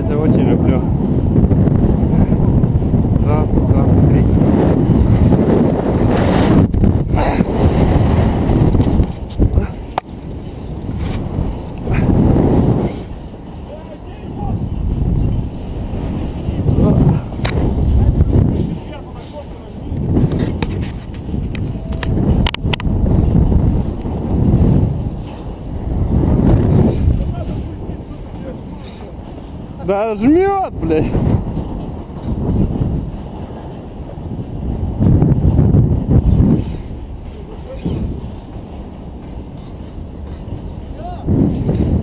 это очень люблю. Да жмет, блядь. Оп.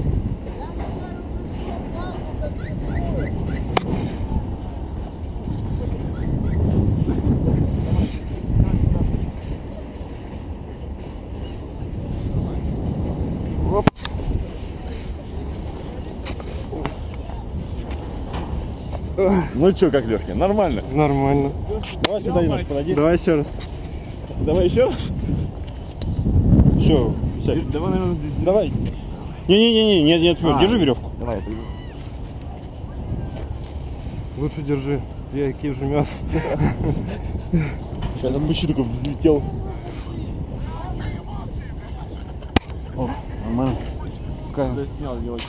Ну что, как Лешки, нормально. Нормально. Давай сюда немножко подойди. Давай еще раз. Давай еще раз. Все, Давай, наверное, давай. Не-не-не, не, не, отвер, А. держи веревку. Давай, Лучше держи. Я Киев жмет. Сейчас он еще такой взлетел. О, нормально. Снял, очень.